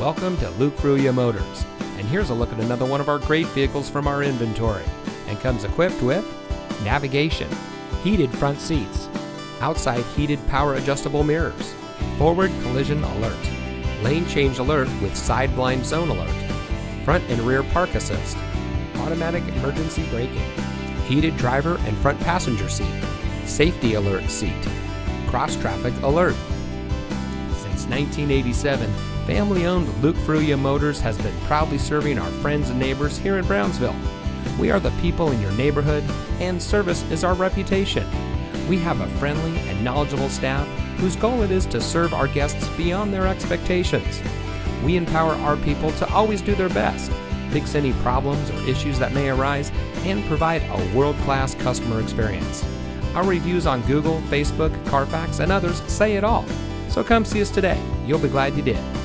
Welcome to Luke Fruia Motors. And here's a look at another one of our great vehicles from our inventory. And comes equipped with navigation, heated front seats, outside heated power adjustable mirrors, forward collision alert, lane change alert with side blind zone alert, front and rear park assist, automatic emergency braking, heated driver and front passenger seat, safety alert seat, cross traffic alert. Since 1987, family owned Luke Fruia Motors has been proudly serving our friends and neighbors here in Brownsville. We are the people in your neighborhood, and service is our reputation. We have a friendly and knowledgeable staff whose goal it is to serve our guests beyond their expectations. We empower our people to always do their best, fix any problems or issues that may arise, and provide a world class customer experience. Our reviews on Google, Facebook, Carfax, and others say it all. So come see us today. You'll be glad you did.